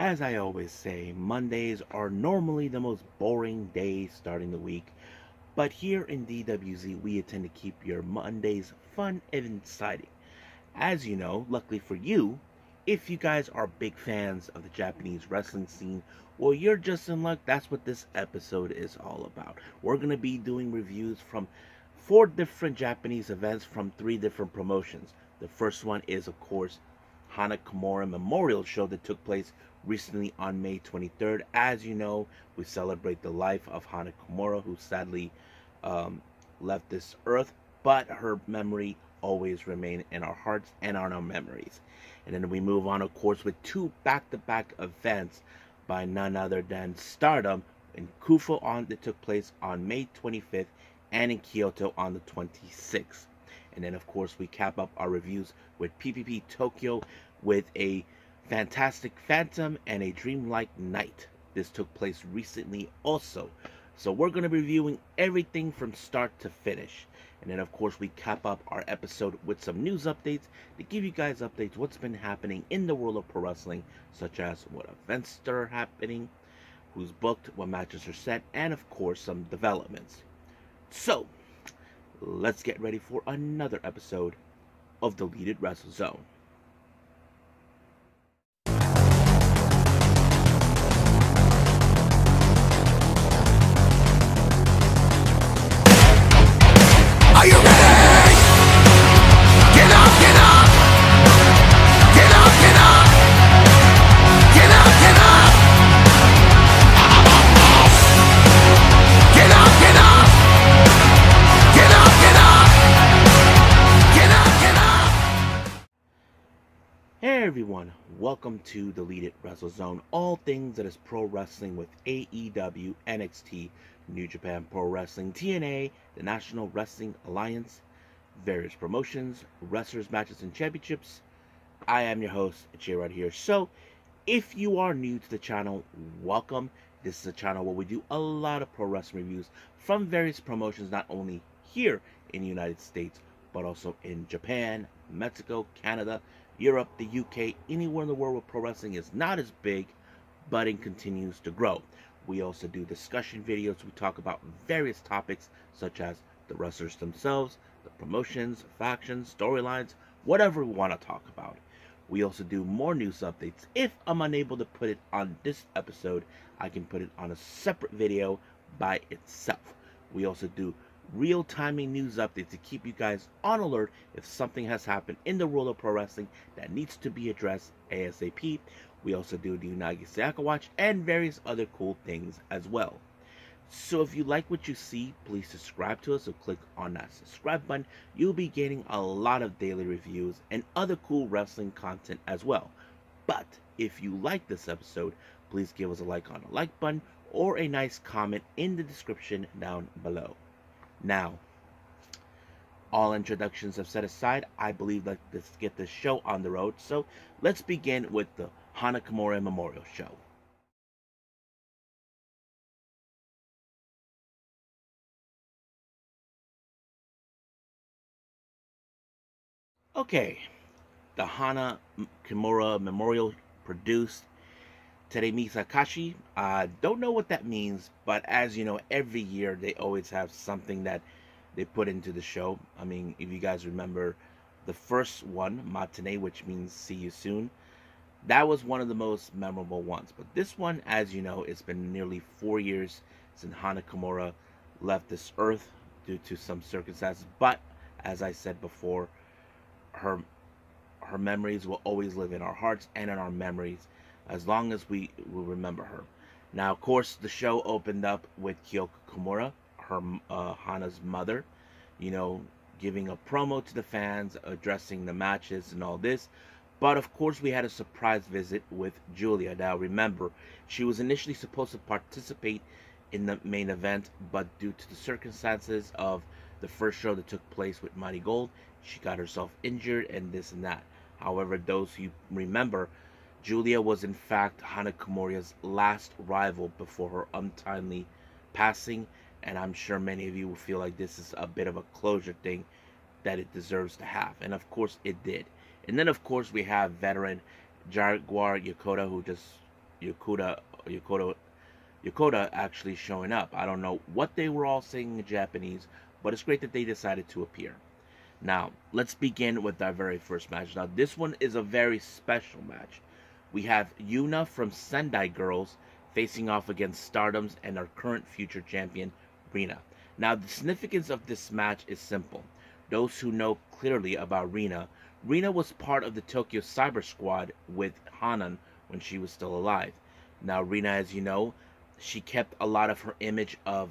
As I always say, Mondays are normally the most boring day starting the week, but here in DWZ, we intend to keep your Mondays fun and exciting. As you know, luckily for you, if you guys are big fans of the Japanese wrestling scene, well, you're just in luck. That's what this episode is all about. We're going to be doing reviews from four different Japanese events from three different promotions. The first one is, of course, Hana Kimura Memorial Show that took place recently on May 23rd. As you know, we celebrate the life of Hana Kimura, who sadly um, left this earth, but her memory always remain in our hearts and on our memories. And then we move on, of course, with two back-to-back events by none other than Stardom in Kofu on that took place on May 25th and in Kyoto on the 26th. And then, of course, we cap up our reviews with PPP Tokyo with a fantastic Phantom and a Dreamlike Night. This took place recently also. So we're going to be reviewing everything from start to finish. And then, of course, we cap up our episode with some news updates to give you guys updates what's been happening in the world of pro wrestling, such as what events are happening, who's booked, what matches are set, and of course, some developments. So, let's get ready for another episode of Deleted Wrestle Zone. Welcome to Deleted Wrestle Zone. All things that is pro wrestling with AEW, NXT, New Japan Pro Wrestling, TNA, the National Wrestling Alliance, various promotions, wrestlers, matches, and championships. I am your host, Jay right here. So, if you are new to the channel, welcome. This is a channel where we do a lot of pro wrestling reviews from various promotions, not only here in the United States, but also in Japan, Mexico, Canada, Europe, the UK, anywhere in the world where pro wrestling is not as big, but it continues to grow. We also do discussion videos. We talk about various topics such as the wrestlers themselves, the promotions, factions, storylines, whatever we want to talk about. We also do more news updates. If I'm unable to put it on this episode, I can put it on a separate video by itself. We also do real timing news updates to keep you guys on alert if something has happened in the world of pro wrestling that needs to be addressed ASAP. We also do the Unagi Sayaka Watch and various other cool things as well. So if you like what you see, please subscribe to us or click on that subscribe button. You'll be getting a lot of daily reviews and other cool wrestling content as well. But if you like this episode, please give us a like on the like button or a nice comment in the description down below. Now, all introductions have set aside, I believe let's get this show on the road. So let's begin with the Hana Kimura Memorial Show. Okay, the Hana Kimura Memorial produced Teremi Sakashi. Uh, don't know what that means, but as you know, every year they always have something that they put into the show. I mean, if you guys remember the first one, Matane, which means see you soon, that was one of the most memorable ones. But this one, as you know, it's been nearly four years since Hana Kimura left this earth due to some circumstances. But as I said before, her her memories will always live in our hearts and in our memories as long as we will remember her. Now, of course, the show opened up with Kyoko Kimura, her uh, Hana's mother, you know, giving a promo to the fans, addressing the matches and all this. But of course, we had a surprise visit with Giulia. Now, remember, she was initially supposed to participate in the main event, but due to the circumstances of the first show that took place with Marigold, she got herself injured and this and that. However, those who remember, Giulia was in fact Hana Kimura's last rival before her untimely passing, and I'm sure many of you will feel like this is a bit of a closure thing that it deserves to have. And of course, it did. And then, of course, we have veteran Jaguar Yokota, who just Yokota Yokota Yokota actually showing up. I don't know what they were all saying in Japanese, but it's great that they decided to appear. Now, let's begin with our very first match. Now, this one is a very special match. We have Yuna from Sendai Girls facing off against Stardom's and our current future champion, Rina. Now, the significance of this match is simple. Those who know clearly about Rina, Rina was part of the Tokyo Cyber Squad with Hanan when she was still alive. Now, Rina, as you know, she kept a lot of her image of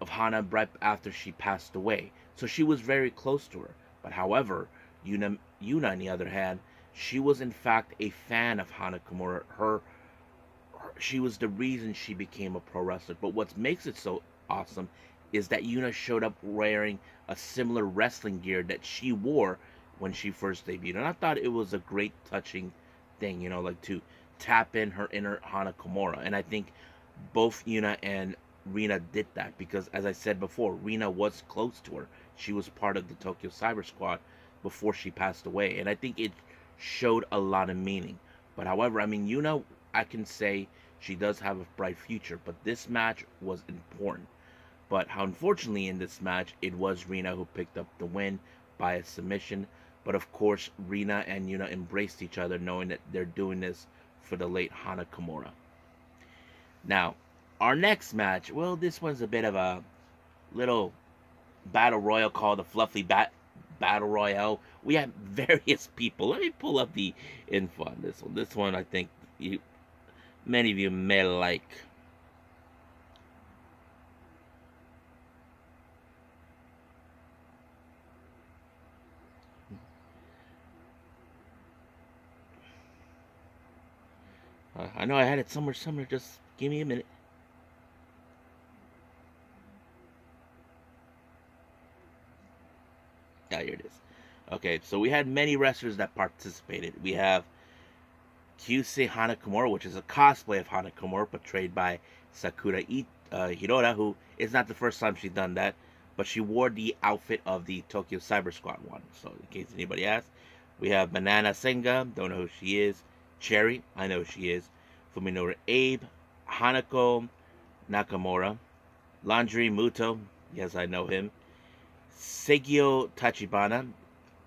of Hana right after she passed away. So she was very close to her. But however, Yuna, Yuna on the other hand, she was in fact a fan of Hana Kimura. Her, her, she was the reason she became a pro wrestler. But what makes it so awesome is that Yuna showed up wearing a similar wrestling gear that she wore when she first debuted. And I thought it was a great touching thing, you know, like to tap in her inner Hana Kimura. And I think both Yuna and Rina did that because, as I said before, Rina was close to her. She was part of the Tokyo Cyber Squad before she passed away, and I think it showed a lot of meaning. But however, I mean, Yuna, I can say she does have a bright future, but this match was important. But how unfortunately in this match, it was Rina who picked up the win by a submission. But of course, Rina and Yuna embraced each other, knowing that they're doing this for the late Hana Kimura. Now, our next match, well, this one's a bit of a little battle royal called the Fluffy Bat Battle Royale. We have various people. Let me pull up the info on this one. This one, I think you, many of you may like. I know I had it somewhere, somewhere. Just give me a minute. Yeah, here it is. Okay, so we had many wrestlers that participated. We have Kyusei Hana Kimura, which is a cosplay of Hana Kimura, portrayed by Sakura I, uh, Hirota, who is not the first time she's done that, but she wore the outfit of the Tokyo Cyber Squad one. So, in case anybody asks, we have Banana Senga, don't know who she is. Cherry, I know who she is. Fuminori Abe, Hanako Nakamori, Laundry Muto, yes, I know him. Seigyo Tachibana.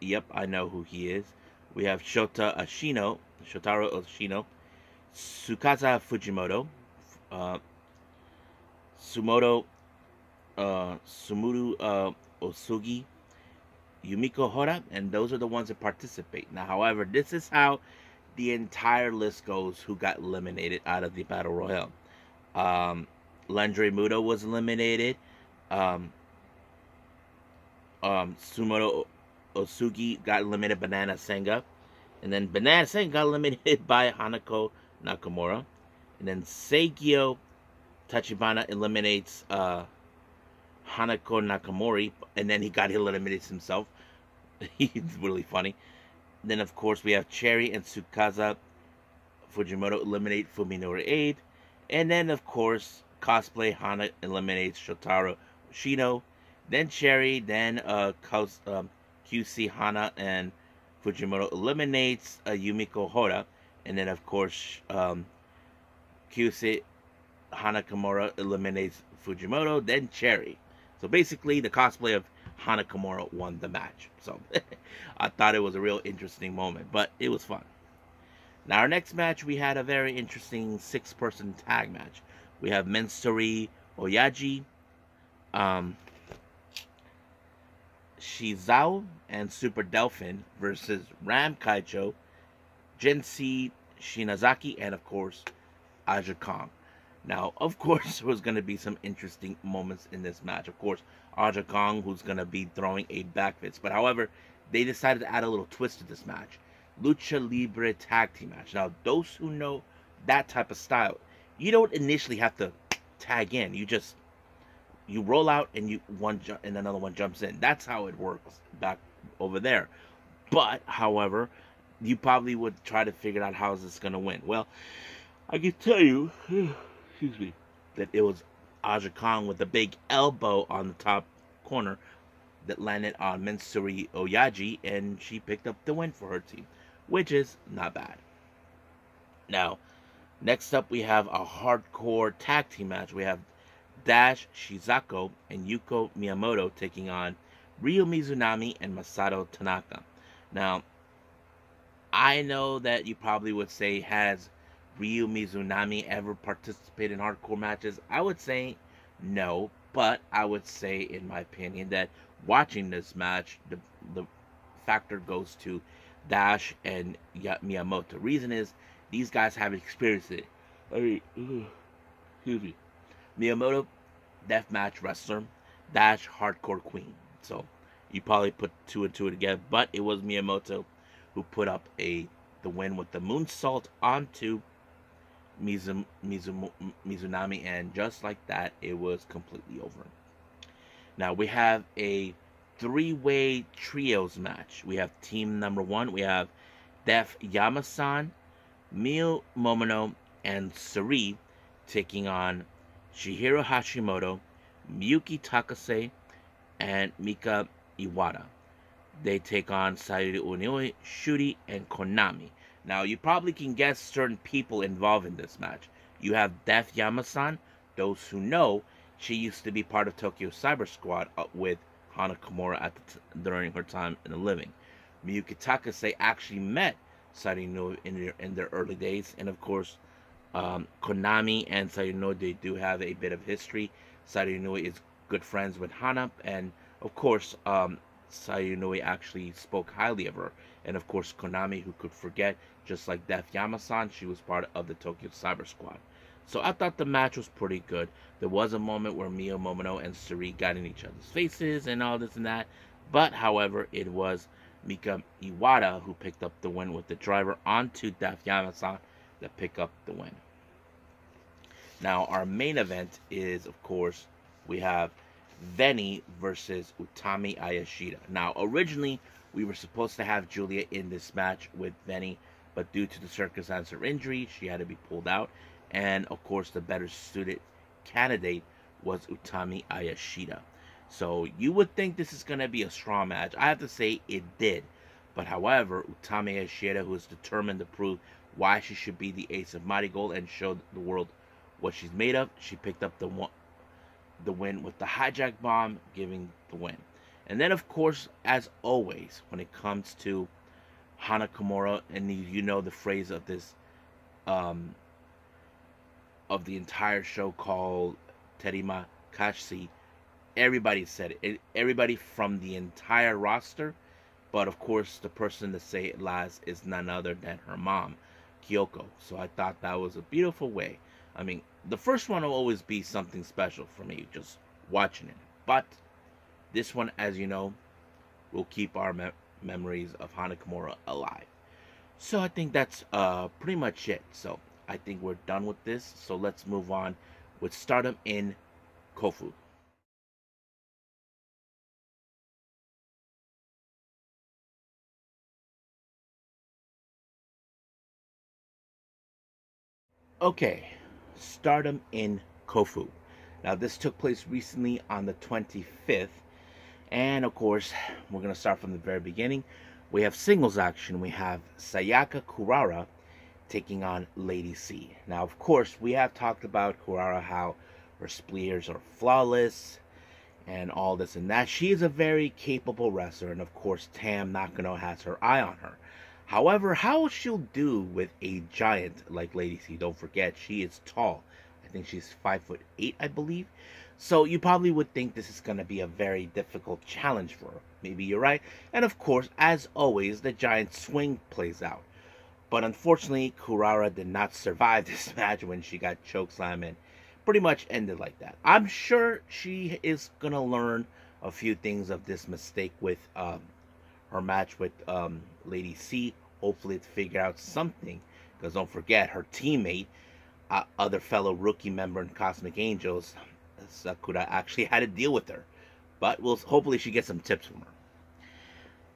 Yep, I know who he is. We have Shota Ashino, Shotaro Ashino, Tsukasa Fujimoto, uh, Sumoto, uh, Sumuru uh, Osugi, Yumiko Hora, and those are the ones that participate. Now, however, this is how the entire list goes who got eliminated out of the Battle Royale. Um, Landry Muto was eliminated. Um, um, Sumoto Osugi got eliminated Banana Senga. And then Banana Senga got eliminated by Hanako Nakamori. And then Seigyo Tachibana eliminates uh, Hanako Nakamori. And then he got eliminated himself. He's really funny. Then, of course, we have Cherry and Tsukasa Fujimoto eliminate Fuminori Abe. And then, of course, Cosplay Hana eliminates Shotaro Shino. Then Cherry, then uh, um, QC Hana and Fujimoto eliminates uh, Yumiko Hora. And then, of course, um, QC Hana Kimura eliminates Fujimoto, then Cherry. So basically, the cosplay of Hana Kimura won the match. So I thought it was a real interesting moment, but it was fun. Now, our next match, we had a very interesting six person tag match. We have Mensuri Oyaji, um, Shizao, and Super Delfin versus Ram Kaicho, Jinsei Shinzaki, and of course, Aja Kong. Now, of course, there was going to be some interesting moments in this match. Of course, Aja Kong, who's going to be throwing a backfist. But however, they decided to add a little twist to this match. Lucha Libre tag team match. Now, those who know that type of style, you don't initially have to tag in. You just you roll out and you one ju- and another one jumps in. That's how it works back over there. But, however, you probably would try to figure out how is this going to win. Well, I can tell you, excuse me, that it was Aja Kong with a big elbow on the top corner that landed on Mensuri Oyaji, and she picked up the win for her team, which is not bad. Now, Next up, we have a hardcore tag team match. We have Dash Chisako and Yuko Miyamoto taking on Ryo Mizunami and Masato Tanaka. Now, I know that you probably would say, has Ryo Mizunami ever participated in hardcore matches? I would say no, but I would say, in my opinion, that watching this match, the, the factor goes to Dash and Miyamoto. The reason is, these guys have experienced it. I mean, excuse me. Miyamoto, deathmatch wrestler, Dash, hardcore queen. So you probably put two and two together, but it was Miyamoto who put up a the win with the moonsault onto Mizum, Mizum, Mizunami, and just like that, it was completely over. Now we have a three-way trios match. We have team number one. We have Death Yamasan, Mio Momono, and Sareee taking on Chihiro Hashimoto, Miyuki Takase, and Mika Iwata. They take on Saori Anou, Shuri, and Konami. Now, you probably can guess certain people involved in this match. You have Death Yamasan. Those who know, she used to be part of Tokyo Cyber Squad uh, with Hana Kimura at during her time in the living. Miyuki Takase actually met Sayuri in their, in their early days, and of course, um, Konami and Sayuri they do have a bit of history. Sayuri is good friends with Hana, and of course, um, Sayuri actually spoke highly of her. And of course, Konami, who could forget, just like Death Yamasan, she was part of the Tokyo Cyber Squad. So I thought the match was pretty good. There was a moment where Mio Momono and Sareee got in each other's faces and all this and that. But, however, it was Mika Iwata who picked up the win with the driver onto Death Yamasan that pick up the win. Now, our main event is, of course, we have Veny versus Utami Hayashishita. Now, originally, we were supposed to have Giulia in this match with Veny, but due to the circumstance of injury, she had to be pulled out. And, of course, the better suited candidate was Utami Hayashishita. So, you would think this is going to be a strong match. I have to say, it did. But, however, Utami Hayashishita, who is determined to prove why she should be the ace of Marigold and show the world what she's made of, she picked up the one, the win with the hijack bomb, giving the win. And then, of course, as always, when it comes to Hana Kimura, and you know the phrase of this, um, of the entire show called Terima Kasih, everybody said it. Everybody from the entire roster, but of course, the person to say it last is none other than her mom, Kyoko. So I thought that was a beautiful way. I mean, the first one will always be something special for me, just watching it. But this one, as you know, will keep our me- memories of Hana Kimura alive. So I think that's uh, pretty much it. So I think we're done with this. So let's move on with Stardom in Kofu. Okay, Stardom in Kofu. Now, this took place recently on the 25th, and of course, we're going to start from the very beginning. We have singles action. We have Sayaka Kurara taking on Lady C. Now, of course, we have talked about Kurara, how her splitters are flawless and all this and that. She is a very capable wrestler, and of course, Tam Nakano has her eye on her. However, how she'll do with a giant like Lady C, don't forget, she is tall. I think she's five foot eight, I believe. So you probably would think this is going to be a very difficult challenge for her. Maybe you're right. And of course, as always, the giant swing plays out. But unfortunately, Kurara did not survive this match when she got chokeslam and pretty much ended like that. I'm sure she is going to learn a few things of this mistake with um, her match with um, Lady C. Hopefully, to figure out something. Because don't forget, her teammate, uh, other fellow rookie member in Cosmic Angels, Sakura, actually had to deal with her. But we'll hopefully she gets some tips from her.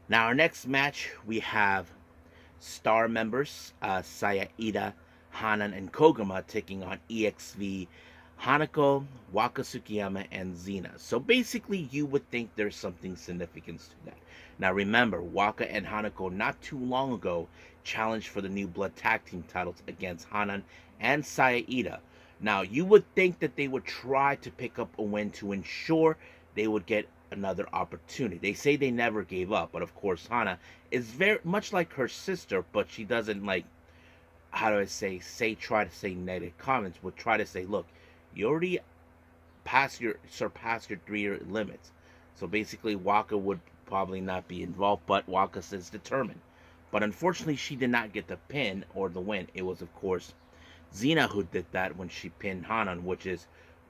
Now, our next match, we have star members uh, Saya Iida, Hanan, and Koguma taking on EXV, Hanako, Waka Tsukiyama, and Xena. So basically, you would think there's something significant to that. Now remember, Waka and Hanako not too long ago challenged for the new Blood Tag Team titles against Hanan and Saya Iida. Now you would think that they would try to pick up a win to ensure they would get another opportunity. They say they never gave up, but of course Hana is very much like her sister, but she doesn't like how do I say say try to say negative comments, would try to say, look, you already passed your surpassed your three year limits. So basically Waka would probably not be involved, but Waka says determined. But unfortunately she did not get the pin or the win. It was of course Xena who did that when she pinned Hanan, which is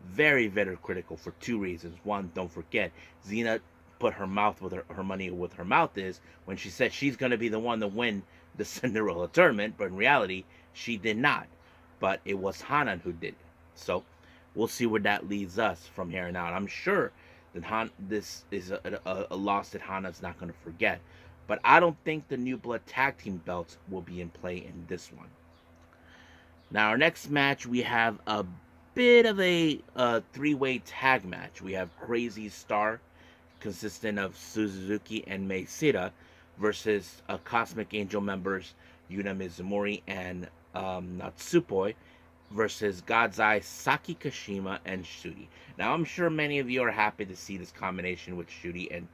very, very critical for two reasons. One, don't forget, Xena put her mouth with her, her money with her mouth is when she said she's going to be the one to win the Cinderella tournament, but in reality, she did not. But it was Hanan who did. So we'll see where that leads us from here on out. I'm sure that Han, this is a, a, a loss that Hana's not going to forget. But I don't think the New Blood Tag Team belts will be in play in this one. Now, our next match, we have a bit of a uh, three-way tag match. We have Crazy Star, consisting of Suzuki and Mei Seira, versus uh, Cosmic Angel members Yuna Mizumori and um, Natsupoi, versus God's Eye, Saki Kashima, and Shuri. Now, I'm sure many of you are happy to see this combination with Shuri and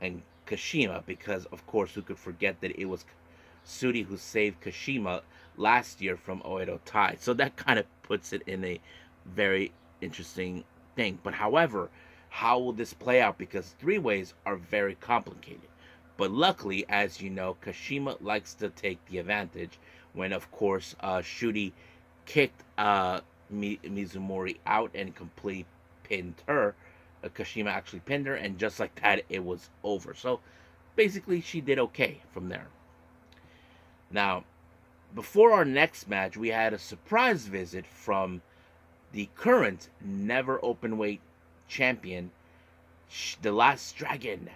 and Kashima because, of course, who could forget that it was Shuri who saved Kashima last year from Oedo Tai. So that kind of puts it in a very interesting thing. But however, how will this play out? Because three ways are very complicated. But luckily, as you know, Kashima likes to take the advantage when, of course, uh, kicked uh, Mizumori out and completely pinned her. Uh, Kashima actually pinned her, and just like that, it was over. So basically, she did okay from there. Now, before our next match, we had a surprise visit from the current never open weight champion, the last dragon,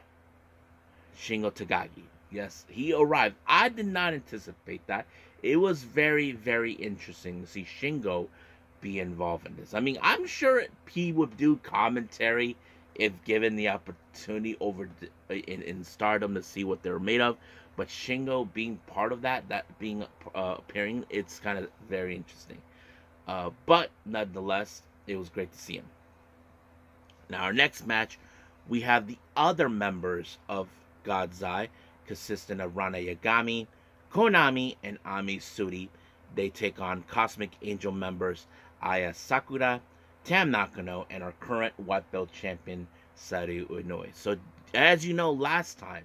Shingo Takagi. Yes, he arrived. I did not anticipate that. It was very, very interesting to see Shingo be involved in this. I mean, I'm sure he would do commentary if given the opportunity over in, in Stardom to see what they're made of. But Shingo being part of that, that being uh, appearing, it's kind of very interesting. Uh, but nonetheless, it was great to see him. Now, our next match, we have the other members of God's Eye, consisting of Rana Yagami, Konami, and Ami Sourei. They take on Cosmic Angel members Aya Sakura, Tam Nakano, and our current white belt champion, Saori Anou. So, as you know, last time,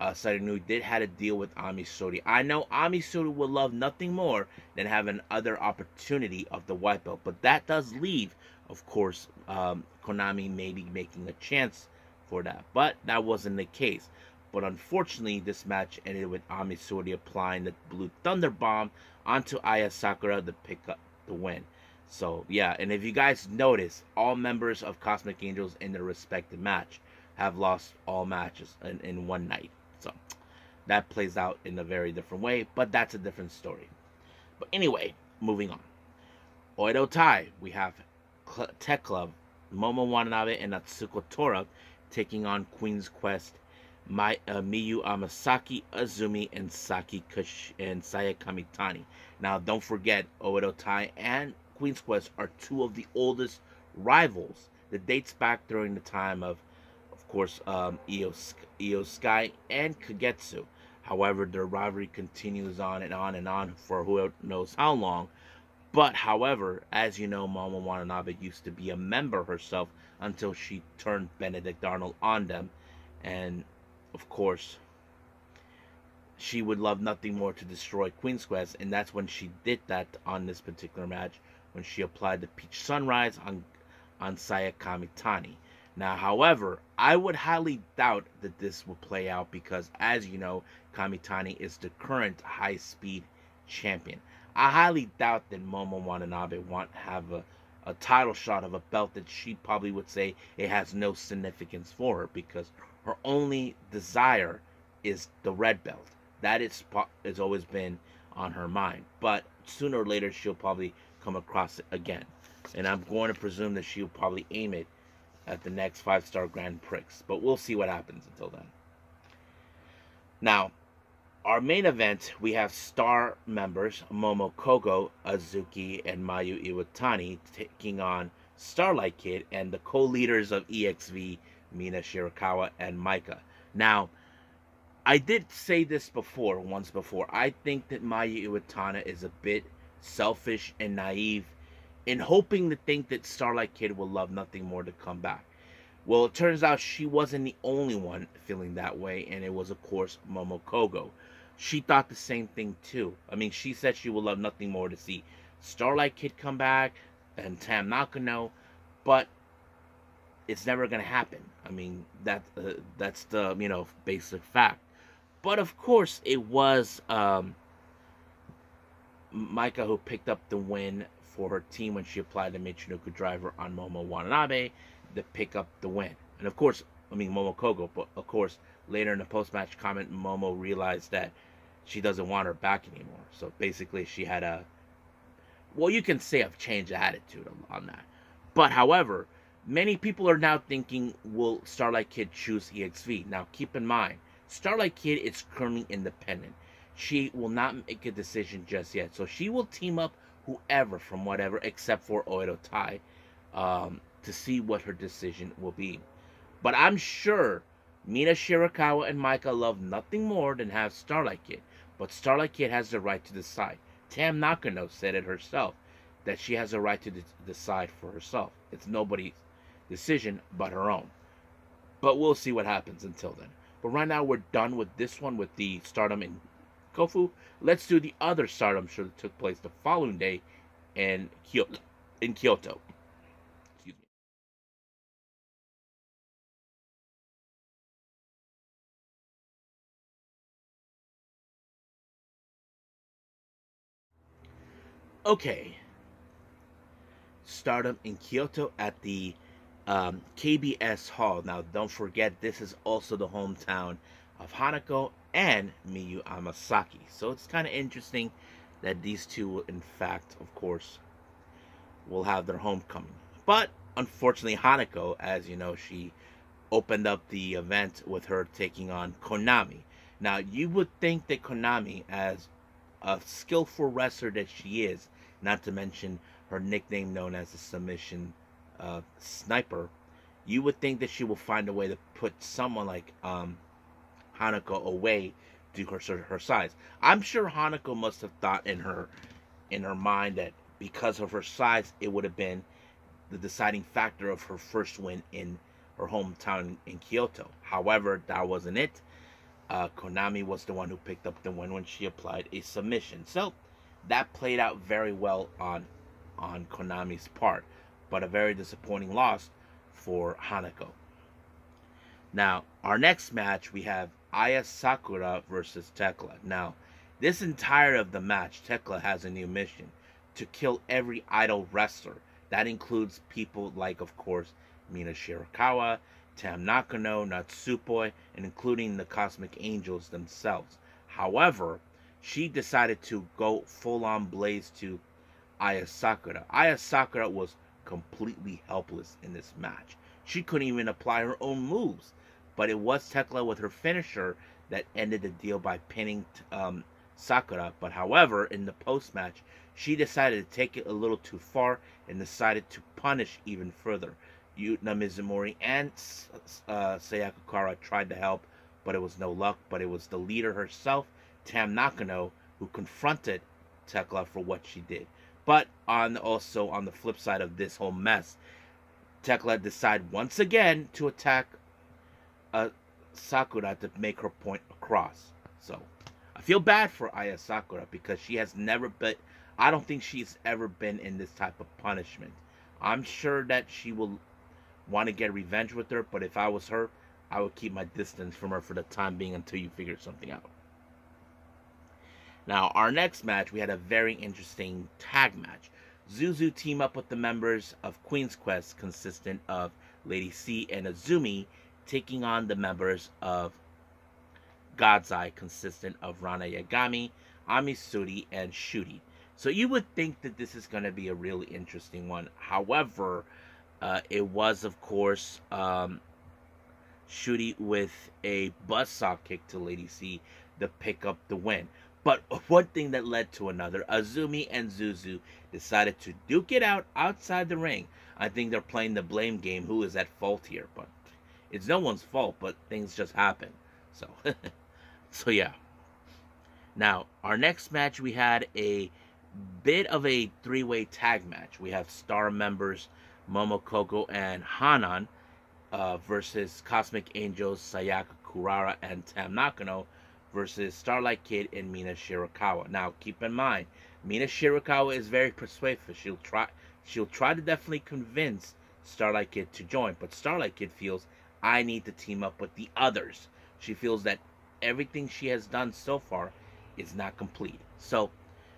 uh, Sarinui did had a deal with Ami Sourei. I know Ami Sourei would love nothing more than have another opportunity of the white belt, but that does leave, of course, um, Konami maybe making a chance for that. But that wasn't the case. But unfortunately, this match ended with Ami Sourei applying the Blue Thunder Bomb onto Aya Sakura to pick up the win. So yeah, and if you guys notice, all members of Cosmic Angels in their respective match have lost all matches in, in one night. So that plays out in a very different way, but that's a different story. But anyway, moving on. Oedo Tai, we have Tech Club, Momo Watanabe, and Natsuko Tora taking on Queen's Quest, My, uh, Miyu Amasaki, Azumi, and Saki Kush, and Saya Kamitani. Now, don't forget, Oedo Tai and Queen's Quest are two of the oldest rivals that dates back during the time of of course, um, Io, Io Sky and Kagetsu. However, their rivalry continues on and on and on for who knows how long. But, however, as you know, Momo Watanabe used to be a member herself until she turned Benedict Arnold on them. And, of course, she would love nothing more to destroy Queen's Quest. And that's when she did that on this particular match, when she applied the Peach Sunrise on, on Saya Kamitani. Now, however, I would highly doubt that this will play out because, as you know, Kamitani is the current high speed champion. I highly doubt that Momo Watanabe want have a, a title shot of a belt that she probably would say it has no significance for her because her only desire is the red belt. That is has always been on her mind. But sooner or later she'll probably come across it again. and I'm going to presume that she'll probably aim it at the next five star Grand Prix. But we'll see what happens until then. Now, our main event, we have star members Momo Kohgo, Azuki, and Mayu Iwatani taking on Starlight Kid and the co-leaders of EXV, Mina Shirakawa and Maika. Now, I did say this before, once before. I think that Mayu Iwatani is a bit selfish and naive in hoping to think that Starlight Kid will love nothing more to come back. Well, it turns out she wasn't the only one feeling that way, and it was, of course, Momo Kohgo. She thought the same thing, too. I mean, she said she would love nothing more to see Starlight Kid come back and Tam Nakano, but it's never going to happen. I mean, that uh, that's the, you know, basic fact. But, of course, it was um, Maika who picked up the win for her team when she applied the Michinoku driver on Momo Watanabe to pick up the win. And of course, I mean Momo Kohgo, but of course later in the post-match comment, Momo realized that she doesn't want her back anymore. So basically, she had a well, you can say I've changed attitude on that. But however, many people are now thinking, will Starlight Kid choose EXV? Now keep in mind, Starlight Kid is currently independent. She will not make a decision just yet. So she will team up whoever from whatever except for Oedo Tai um, to see what her decision will be. But I'm sure Mina Shirakawa and Maika love nothing more than have Starlight Kid. But Starlight Kid has the right to decide. Tam Nakano said it herself that she has a right to de- decide for herself. It's nobody's decision but her own. But we'll see what happens until then. But right now we're done with this one with the stardom in Kofu. Let's do the other stardom show that took place the following day in Kyoto. In Kyoto. Okay. Stardom in Kyoto at the um, KBS Hall. Now, don't forget, this is also the hometown of Hanako and Miyu Amasaki. So it's kind of interesting that these two, in fact, of course, will have their homecoming. But unfortunately, Hanako, as you know, she opened up the event with her taking on Konami. Now, you would think that Konami, as a skillful wrestler that she is, not to mention her nickname known as the submission uh, sniper, you would think that she will find a way to put someone like um, Hanako away due her her size. I'm sure Hanako must have thought in her in her mind that because of her size, it would have been the deciding factor of her first win in her hometown in Kyoto. However, that wasn't it. Uh, Konami was the one who picked up the win when she applied a submission. So that played out very well on on Konami's part, but a very disappointing loss for Hanako. Now, our next match we have Aya Sakura versus Tekla. Now, this entire of the match, Tekla has a new mission to kill every idol wrestler. That includes people like, of course, Mina Shirakawa, Tam Nakano, Natsupoi, and including the Cosmic Angels themselves. However, she decided to go full on blaze to Aya Sakura. Aya Sakura was completely helpless in this match. She couldn't even apply her own moves. But it was Tekla with her finisher that ended the deal by pinning um, Sakura. But however, in the post match, she decided to take it a little too far and decided to punish even further. Yuna Mizumori and uh, Sayaka Kurara tried to help, but it was no luck. But it was the leader herself, Tam Nakano, who confronted Tekla for what she did. But on also on the flip side of this whole mess, Tekla decide once again to attack uh, Sakura to make her point across. So I feel bad for Aya Sakura because she has never been. I don't think she's ever been in this type of punishment. I'm sure that she will want to get revenge with her, but if I was her, I would keep my distance from her for the time being until you figure something out. Now, our next match, we had a very interesting tag match. Zuzu team up with the members of Queen's Quest, consistent of Lady C and Azumi, taking on the members of God's Eye, consistent of Rana Yagami, Ami Sourei, and Shuri. So you would think that this is going to be a really interesting one. However, uh, it was, of course, um, Shuri with a buzzsaw kick to Lady C to pick up the win. But one thing that led to another, Azumi and Zuzu decided to duke it out outside the ring. I think they're playing the blame game. Who is at fault here? But it's no one's fault. But things just happen. So, so yeah. Now our next match, we had a bit of a three-way tag match. We have star members Momo Kohgo and Hanan uh, versus Cosmic Angels Sayaka Kurara and Tam Nakano versus Starlight Kid and Mina Shirakawa. Now, keep in mind, Mina Shirakawa is very persuasive. She'll try, she'll try to definitely convince Starlight Kid to join, but Starlight Kid feels I need to team up with the others. She feels that everything she has done so far is not complete. So,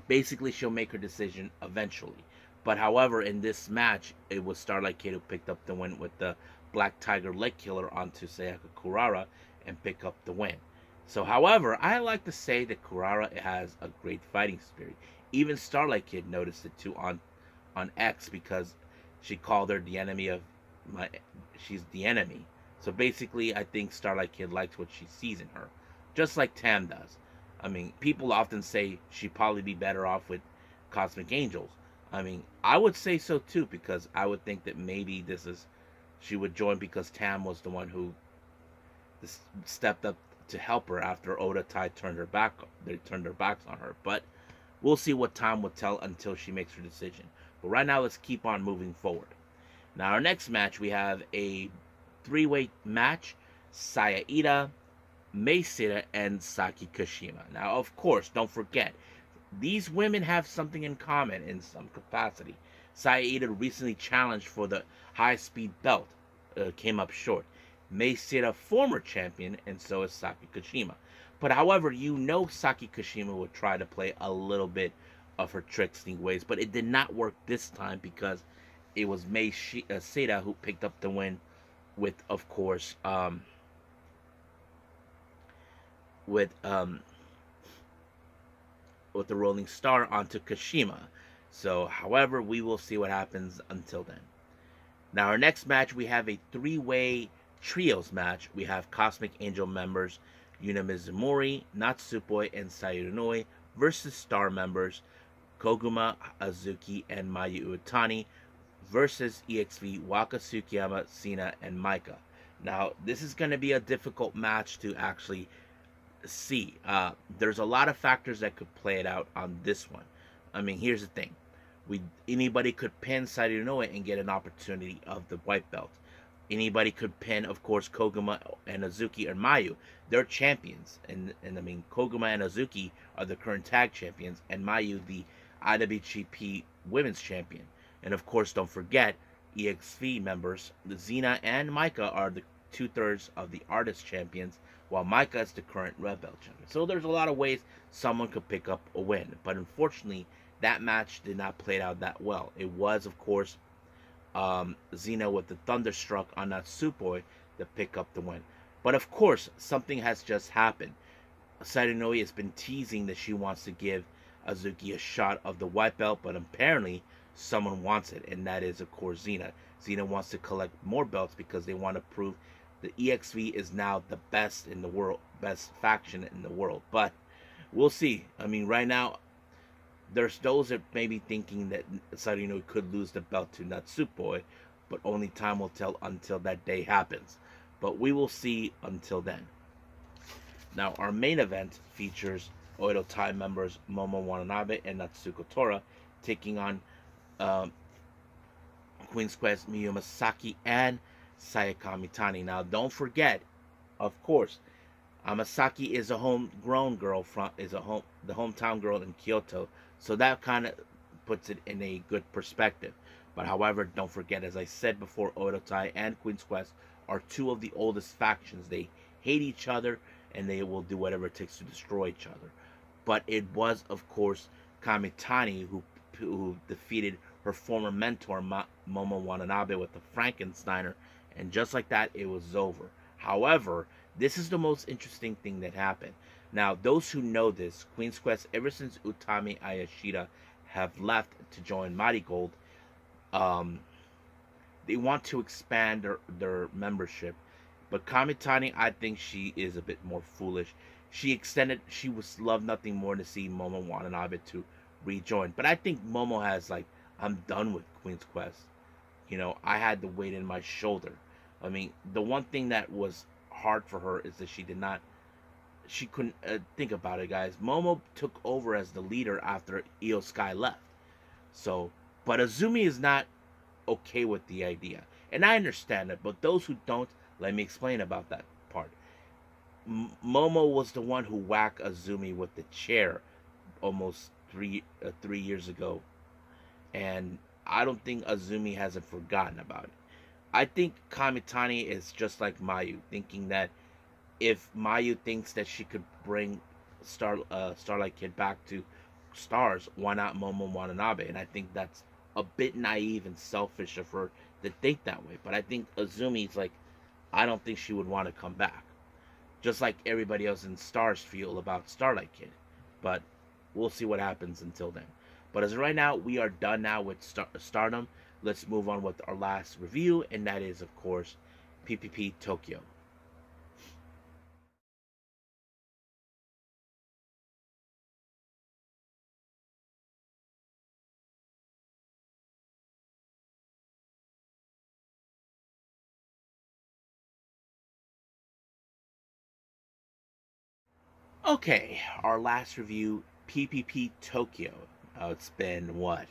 basically, she'll make her decision eventually. But however, in this match, it was Starlight Kid who picked up the win with the Black Tiger leg killer onto Sayaka Kurara and pick up the win. So, however, I like to say that Kurara has a great fighting spirit. Even Starlight Kid noticed it too on on X because she called her the enemy of my. She's the enemy. So basically, I think Starlight Kid likes what she sees in her, just like Tam does. I mean, people often say she'd probably be better off with Cosmic Angels. I mean, I would say so too because I would think that maybe this is she would join because Tam was the one who stepped up to help her after Oedo Tai turned her back. They turned their backs on her, but we'll see what time will tell until she makes her decision. But right now, let's keep on moving forward. Now, our next match, we have a three-way match: Saya Iida, Mei and Saki Kashima. Now, of course, don't forget these women have something in common in some capacity. Saya Iida recently challenged for the high-speed belt, uh, came up short. Mei Seira, former champion, and so is Saki Kashima. But however, you know Saki Kashima would try to play a little bit of her tricksy ways, but it did not work this time because it was Mei Shi- uh, who picked up the win with, of course, um, with um, with the Rolling Star onto Kashima. So, however, we will see what happens until then. Now, our next match, we have a three-way trios match. We have Cosmic Angel members Yuna Mizumori, Natsupoi, and Sayuri versus star members Koguma, Azuki, and Mayu Iwatani versus EXV Waka Tsukiyama, Xena, and Maika. Now, this is going to be a difficult match to actually see. Uh, there's a lot of factors that could play it out on this one. I mean, here's the thing: we anybody could pin Sayuri and get an opportunity of the white belt. Anybody could pin, of course, Koguma and Azuki or Mayu. They're champions, and and I mean Koguma and Azuki are the current tag champions, and Mayu the IWGP Women's Champion. And of course, don't forget EXV members, Xena and Maika are the two thirds of the Artist Champions, while Maika is the current Red Belt champion. So there's a lot of ways someone could pick up a win. But unfortunately, that match did not play out that well. It was, of course, um, Xena with the Thunderstruck on that Natsupoi to pick up the win. But of course, something has just happened. Sayuri has been teasing that she wants to give Azuki a shot of the white belt, but apparently someone wants it, and that is, of course, Xena. Xena wants to collect more belts because they want to prove the EXV is now the best in the world, best faction in the world. But we'll see. I mean, right now, there's those that may be thinking that Sarino could lose the belt to Natsupoi, but only time will tell until that day happens. But we will see until then. Now, our main event features Oedo Tai members Momo Watanabe and Natsuko Tora taking on um, Queen's Quest Miyu Amasaki and Saya Kamitani. Now, don't forget, of course, Amasaki is a homegrown girl from is a home the hometown girl in Kyoto, so that kind of puts it in a good perspective. But however, don't forget, as I said before, Oedo Tai and Queen's Quest are two of the oldest factions. They hate each other and they will do whatever it takes to destroy each other. But it was, of course, Kamitani who who defeated her former mentor Momo Watanabe with the Frankensteiner and just like that, it was over. However, this is the most interesting thing that happened. Now, those who know this, Queen's Quest, ever since Utami Hayashishita have left to join Marigold. Um, they want to expand their, their membership. But Kamitani, I think she is a bit more foolish. She extended, she was love nothing more to see Momo Watanabe to rejoin. But I think Momo has like, I'm done with Queen's Quest. You know, I had the weight in my shoulder. I mean, the one thing that was hard for her is that she did not, she couldn't uh, think about it, guys. Momo took over as the leader after Iyo Sky left. So, but Azumi is not okay with the idea. And I understand it, but those who don't, let me explain about that part. M- Momo was the one who whacked Azumi with the chair almost three uh, three years ago, and I don't think Azumi hasn't forgotten about it. I think Kamitani is just like Mayu, thinking that if Mayu thinks that she could bring Star uh, Starlight Kid back to stars, why not Momo Watanabe? And I think that's a bit naive and selfish of her to think that way. But I think Azumi's like, I don't think she would want to come back. Just like everybody else in Stars feel about Starlight Kid. But we'll see what happens until then. But as of right now, we are done now with Star- Stardom. Let's move on with our last review, and that is, of course, PPP Tokyo. Okay, our last review, PPP Tokyo. Uh, it's been what,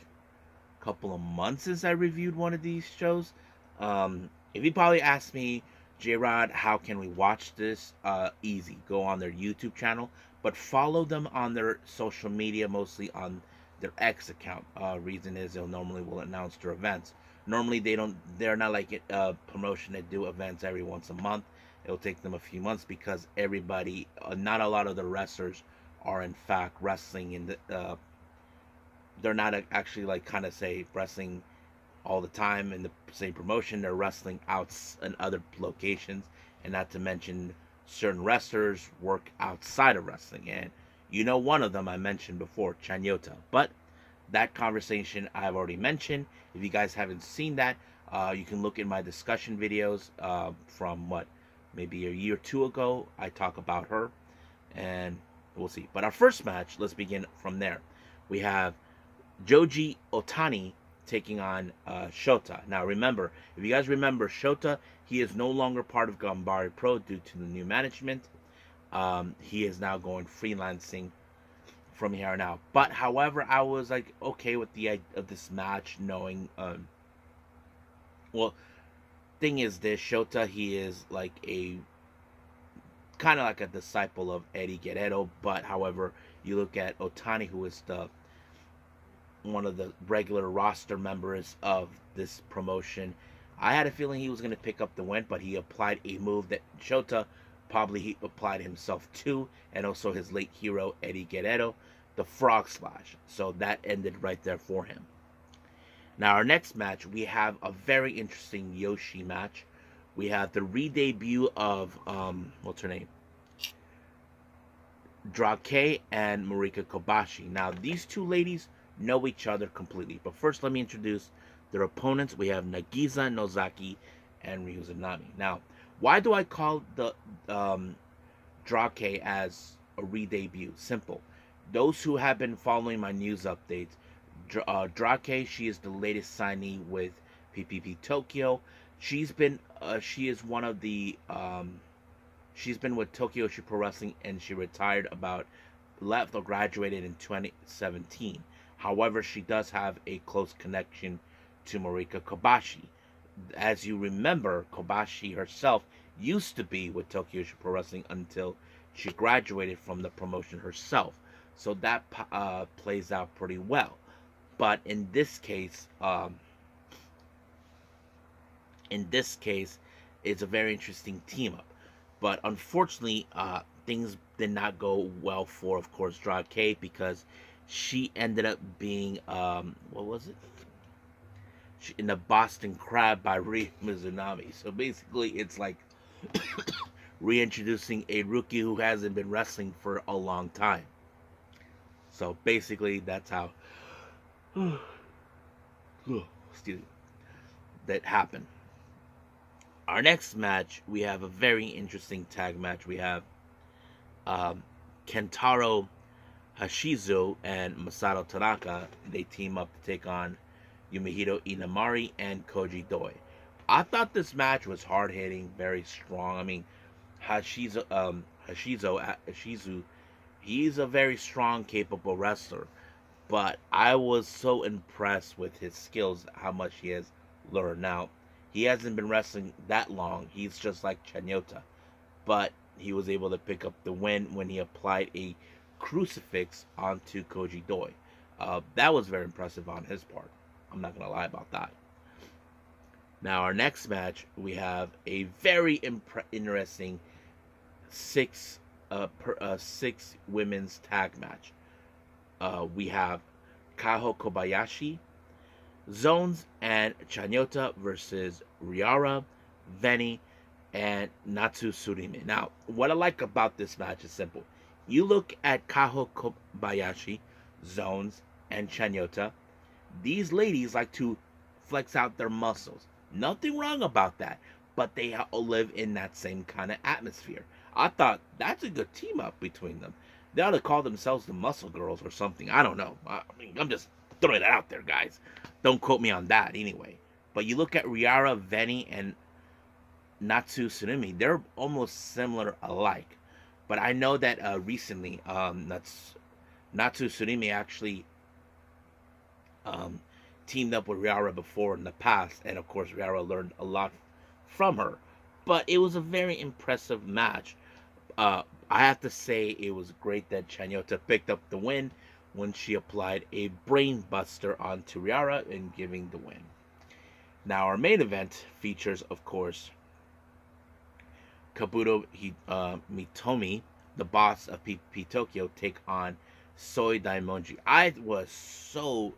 a couple of months since I reviewed one of these shows. Um, if you probably asked me, J Rod, how can we watch this? Uh, easy. Go on their YouTube channel, but follow them on their social media, mostly on their X account. Uh, reason is they'll normally will announce their events. Normally they don't. They're not like a uh, promotion that do events every once a month it'll take them a few months because everybody, uh, not a lot of the wrestlers are in fact wrestling in the, uh, they're not actually like kind of say wrestling all the time in the same promotion. They're wrestling out in other locations, and not to mention certain wrestlers work outside of wrestling. And you know, one of them I mentioned before, Chanyota. But that conversation I've already mentioned. If you guys haven't seen that, uh, you can look in my discussion videos uh, from what maybe a year or two ago. I talk about her, and we'll see. But our first match, let's begin from there. We have Joji Otani taking on uh, Shota. Now, remember, if you guys remember, Shota, he is no longer part of Ganbare Pro due to the new management. Um, he is now going freelancing from here on out. But, however, I was like okay with the of this match, knowing, um, well, thing is this Shota he is like a kind of like a disciple of Eddie Guerrero but however you look at Otani who is the one of the regular roster members of this promotion I had a feeling he was going to pick up the win but he applied a move that Shota probably he applied himself to and also his late hero Eddie Guerrero the frog slash. So that ended right there for him now, our next match, we have a very interesting Yoshi match. We have the re-debut of, um, what's her name? Drake and Marika Kobashi. Now, these two ladies know each other completely. But first, let me introduce their opponents. We have Nagisa Nozaki and Ryo Mizunami. Now, why do I call the um, Drake as a re-debut? Simple. Those who have been following my news updates uh, Drake, she is the latest signee with PPP Tokyo. She's been, uh, she is one of the, um, she's been with Tokyo Pro Wrestling and she retired about, left or graduated in 2017. However, she does have a close connection to Marika Kobashi. As you remember, Kobashi herself used to be with Tokyo Pro Wrestling until she graduated from the promotion herself. So that uh, plays out pretty well. But in this case, um, in this case, it's a very interesting team up. But unfortunately, uh, things did not go well for, of course, Drake because she ended up being, um, what was it? She, in the Boston Crab by Ryo Mizunami. So basically, it's like reintroducing a rookie who hasn't been wrestling for a long time. So basically, that's how excuse me, that happened. Our next match, we have a very interesting tag match. We have um, Kentaro Hashizu and Masato Tanaka. They team up to take on Yumehito Imanari and Koji Doi. I thought this match was hard hitting, very strong. I mean, Hashizu, um, Hashizo, Hashizu, he's a very strong, capable wrestler. But I was so impressed with his skills, how much he has learned. Now, he hasn't been wrestling that long. He's just like Chanyota. But he was able to pick up the win when he applied a crucifix onto Koji Doi. Uh, that was very impressive on his part. I'm not going to lie about that. Now, our next match, we have a very interesting six uh, per, uh, six women's tag match. Uh, we have Kaho Kobayashi, Zones, and Chanyota versus Riara, Veni, and Natsu Sumire. Now, what I like about this match is simple. You look at Kaho Kobayashi, Zones, and Chanyota. These ladies like to flex out their muscles. Nothing wrong about that, but they all live in that same kind of atmosphere. I thought that's a good team up between them. They ought to call themselves the Muscle Girls or something. I don't know. I mean, I'm just throwing it out there, guys. Don't quote me on that anyway. But you look at Riara, Veni, and Natsu Sumire, they're almost similar alike. But I know that uh, recently, um, Natsu Sumire actually um, teamed up with Riara before in the past, and of course, Riara learned a lot from her. But it was a very impressive match. Uh, I have to say it was great that Chanyota picked up the win when she applied a brain buster on Riara and giving the win. Now our main event features, of course, Kabuto uh, Mitomi, the boss of PP Tokyo, take on Soi Daimonji. I was so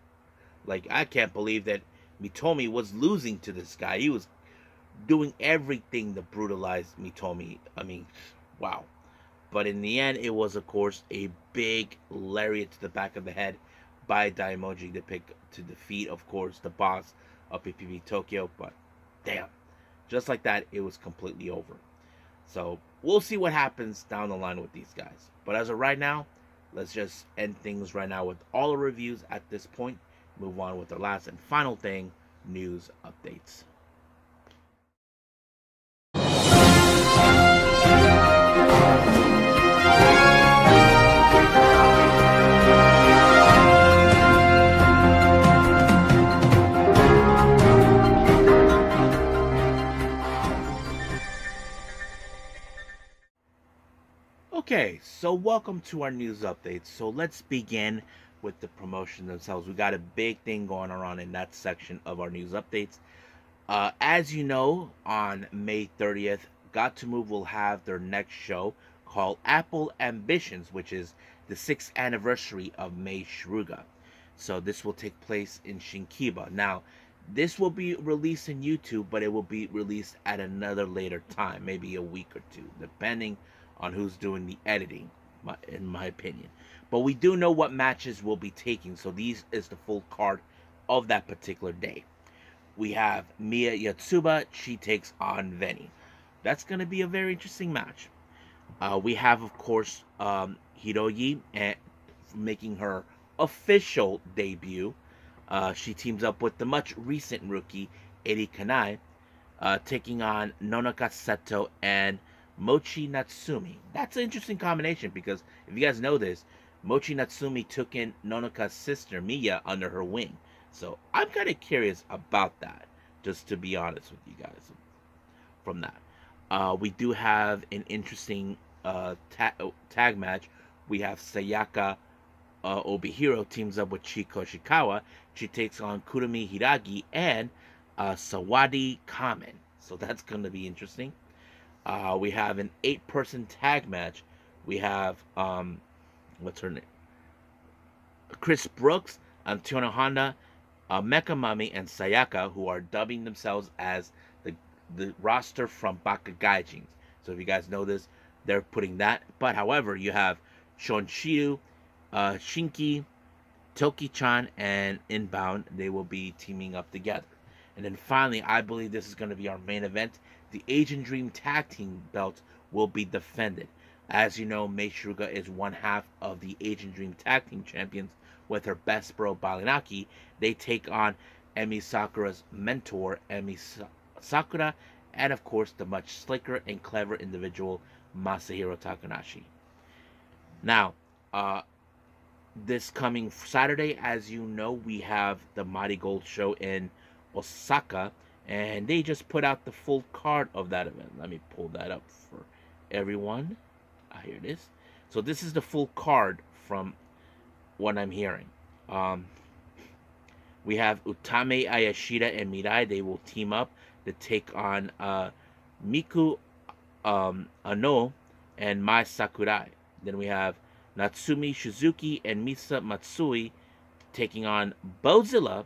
like I can't believe that Mitomi was losing to this guy. He was doing everything to brutalize Mitomi. I mean, wow. But in the end, it was, of course, a big lariat to the back of the head by Daimoji to pick to defeat, of course, the boss of PPP Tokyo. But damn, just like that, it was completely over. So we'll see what happens down the line with these guys. But as of right now, let's just end things right now with all the reviews at this point. Move on with the last and final thing news updates. Okay, so welcome to our news update. So let's begin with the promotion themselves. We got a big thing going on in that section of our news updates. Uh, as you know, on May 30th, Gatoh Move will have their next show called Apple Ambitions, which is the sixth anniversary of Mei Suruga. So this will take place in Shinkiba. Now, this will be released in YouTube, but it will be released at another later time, maybe a week or two, depending on who's doing the editing, in my opinion. But we do know what matches we'll be taking, so these is the full card of that particular day. We have Mia Yatsuba, she takes on Veni. That's going to be a very interesting match. Uh, we have, of course, um, Hiroyi and making her official debut. Uh, she teams up with the much recent rookie Eri Kanai, uh, taking on Nonaka Seto and Mochi Natsumi. That's an interesting combination because if you guys know this, Mochi Natsumi took in Nonoka's sister Miya under her wing. So I'm kind of curious about that, just to be honest with you guys. From that, uh, we do have an interesting uh, ta- tag match. We have Sayaka uh, Obihiro teams up with Chie Koishikawa. She takes on Kurumi Hiragi and uh, Sawasdee Kamen. So that's going to be interesting. Uh, we have an eight person tag match. We have, um, what's her name? Chris Brooks, Antonio Honda, uh, Mecha Mami, and Sayaka, who are dubbing themselves as the, the roster from Baka Gaijins. So if you guys know this, they're putting that. But however, you have Shonshiu, uh, Shinki, Toki-chan and Inbound, they will be teaming up together. And then finally, I believe this is going to be our main event. The Asian Dream Tag Team belt will be defended. As you know, Mei Suruga is one half of the Asian Dream Tag Team Champions with her best bro Baliyan Akki. They take on Emi Sakura's mentor, Emi Sakura, and of course the much slicker and clever individual Masahiro Takanashi. Now, uh, this coming Saturday, as you know, we have the Marigold Show in Osaka, and they just put out the full card of that event. Let me pull that up for everyone. Ah, here it is. So this is the full card from what I'm hearing. Um, we have Utami Hayashishita and Mirai. They will team up to take on uh, Miku um, Ano and Mai Sakurai. Then we have Natsumi Showzuki and Misa Matsui taking on Bozilla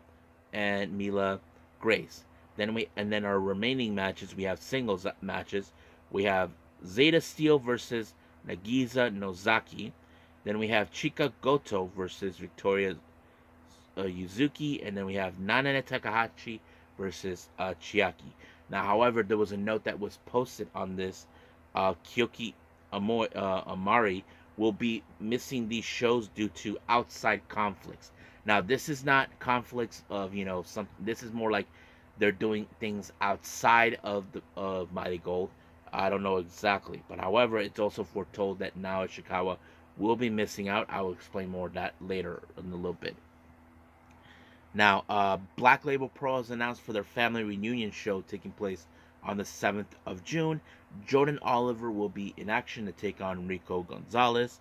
and Myla Grace. Then we and then our remaining matches we have singles matches. We have Zayda Steel versus Nagisa Nozaki. Then we have Chika Goto versus Victoria uh, Yuzuki, and then we have Nanae Takahashi versus uh, Chiaki. Now, however, there was a note that was posted on this. Uh, Kouki uh, Amarei will be missing these shows due to outside conflicts. Now, this is not conflicts of you know some. This is more like they're doing things outside of the of Marigold. I don't know exactly, but however, it's also foretold that Nao Ishikawa will be missing out. I will explain more of that later in a little bit. Now, uh, Black Label Pro has announced for their family reunion show taking place on the 7th of June. Jordan Oliver will be in action to take on Rico Gonzalez.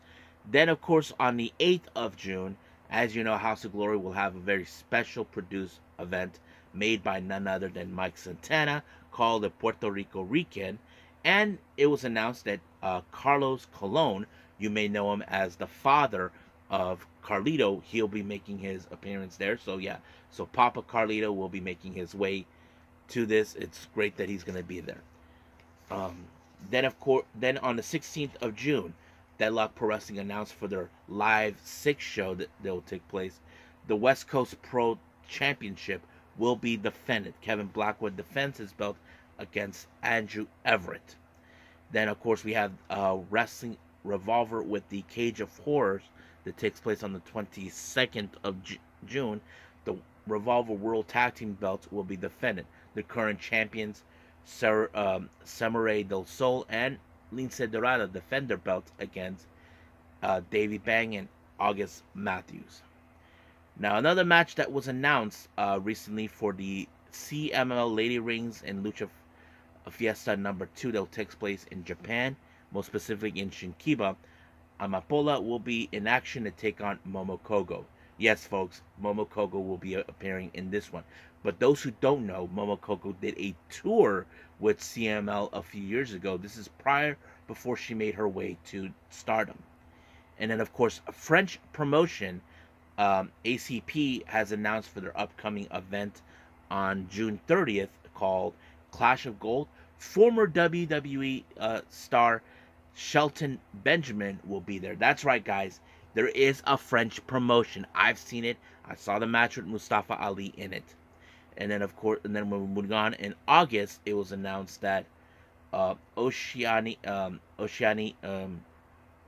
Then, of course, on the 8th of June, as you know, House of Glory will have a very special produced event made by none other than Mike Santana called the Puerto Rico Rican. And it was announced that uh, Carlos Colon, you may know him as the father of Carlito, he'll be making his appearance there. So yeah, so Papa Carlito will be making his way to this. It's great that he's going to be there. Um, then of course, then on the 16th of June, Deadlock Pro Wrestling announced for their live six show that, that will take place, the West Coast Pro Championship will be defended. Kevin Blackwood defends his belt against Andrew Everett. Then of course we have uh, Wrestling Revolver with the Cage of Horrors that takes place on the 22nd of J- June, the Revolver World Tag Team belts will be defended. The current champions, Sar- um, Samurai del Sol and Lince Dorada, defend their against uh, Davey Bang and August Matthews. Now, another match that was announced uh, recently for the CMLL Lady Rings and Lucha Fiesta number two that takes place in Japan, most specifically in Shinkiba, Amapola will be in action to take on Momo Kohgo. Yes, folks, Momo Kohgo will be appearing in this one. But those who don't know, Momo Kohgo did a tour with CMLL a few years ago. This is prior before she made her way to stardom. And then, of course, a French promotion, um, ACP, has announced for their upcoming event on June 30th called Clash of Gold. Former WWE uh, star Shelton Benjamin will be there. That's right, guys. There is a French promotion. I've seen it. I saw the match with Mustafa Ali in it. And then, of course, and then when we moved on in August, it was announced that uh, Oceani, um, Oceani, um,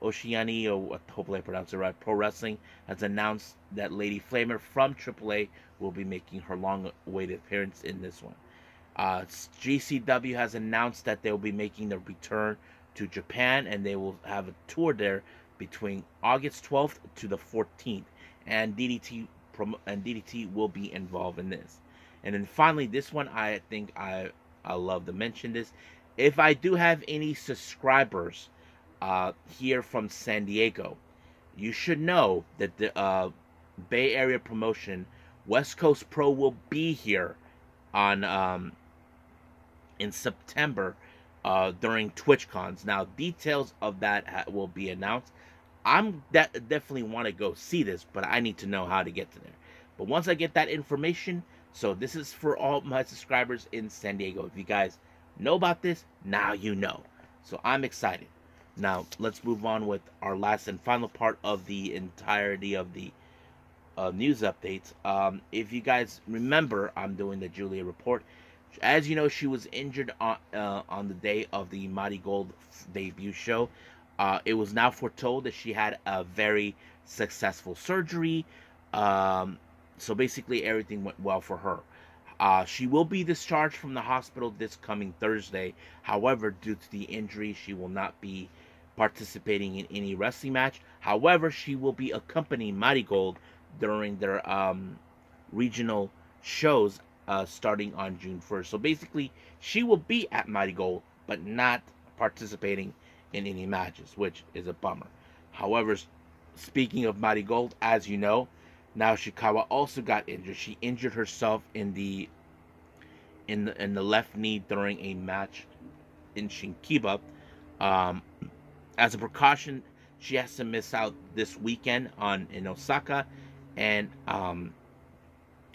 Oceani, or hopefully I pronounce it right, Pro Wrestling has announced that Lady Flammer from AAA will be making her long-awaited appearance in this one. Uh, GCW has announced that they will be making their return to Japan, and they will have a tour there between August 12th to the 14th, and DDT and DDT will be involved in this. And then finally, this one I think I I love to mention this. If I do have any subscribers uh, here from San Diego, you should know that the uh, Bay Area promotion West Coast Pro will be here on um, in September uh, during TwitchCons. Now, details of that will be announced. I'm de- definitely want to go see this, but I need to know how to get to there. But once I get that information, so this is for all my subscribers in San Diego. If you guys know about this, now you know. So I'm excited. Now let's move on with our last and final part of the entirety of the uh, news updates. Um, if you guys remember, I'm doing the Giulia report. As you know, she was injured on uh, on the day of the Marigold debut show. Uh, it was now foretold that she had a very successful surgery. Um, so basically, everything went well for her. Uh, she will be discharged from the hospital this coming Thursday. However, due to the injury, she will not be participating in any wrestling match. However, she will be accompanying Marigold during their um, regional shows uh, starting on June 1st. So basically, she will be at Marigold, but not participating in any matches, which is a bummer. However, speaking of Marigold, as you know, Nao Ishikawa also got injured. She injured herself in the in the in the left knee during a match in Shinkiba. Um, as a precaution, she has to miss out this weekend on in Osaka and um,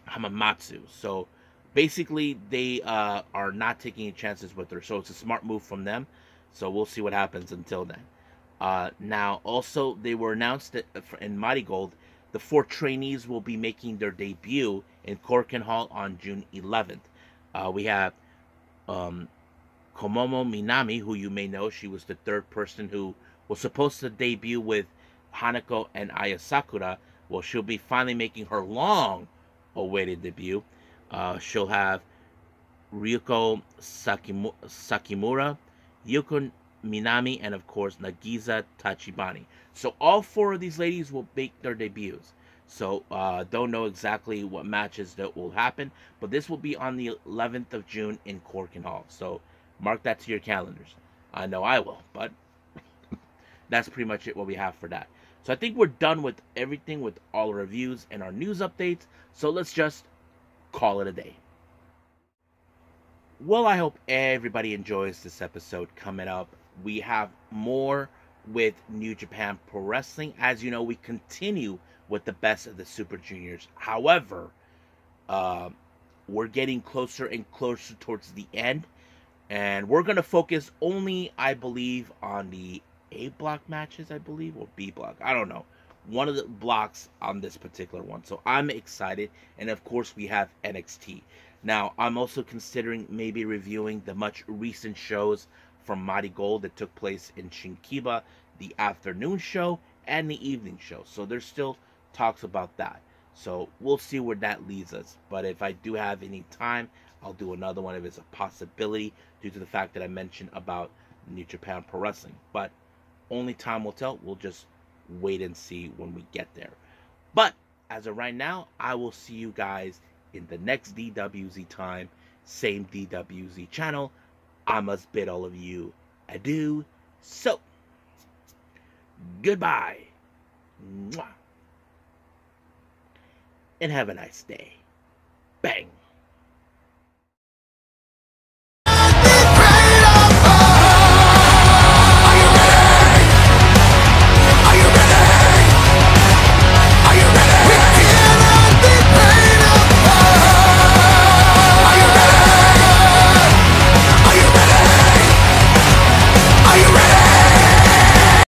Hamamatsu. So basically, they uh, are not taking chances with her. So it's a smart move from them. So we'll see what happens until then. Uh, now, also, they were announced that in Marigold, the four trainees will be making their debut in Korakuen Hall on June 11th. Uh, we have um, Komomo Minami, who you may know, she was the third person who was supposed to debut with Hanako and Aya Sakura. Well, she'll be finally making her long awaited debut. Uh, she'll have Ryuko Sakimura, Yuko Minami, and of course Nagisa Tachibana. So all four of these ladies will make their debuts. So uh, don't know exactly what matches that will happen, but this will be on the 11th of June in Korakuen Hall. So mark that to your calendars. I know I will, but that's pretty much it what we have for that. So I think we're done with everything with all our reviews and our news updates. So let's just call it a day. Well, I hope everybody enjoys this episode coming up. We have more with New Japan Pro Wrestling. As you know, we continue with the best of the Super Juniors. However, uh, we're getting closer and closer towards the end. And we're going to focus only, I believe, on the a block matches, I believe, or B block. I don't know. One of the blocks on this particular one. So I'm excited. And of course, we have NXT. Now, I'm also considering maybe reviewing the much recent shows from Marigold that took place in Shinkiba, the afternoon show and the evening show. So there's still talks about that. So we'll see where that leads us. But if I do have any time, I'll do another one if it's a possibility due to the fact that I mentioned about New Japan Pro Wrestling. But only time will tell. We'll just wait and see when we get there. But as of right now, I will see you guys in the next DWZ time. Same DWZ channel. I must bid all of you adieu. So, goodbye. Mwah. And have a nice day.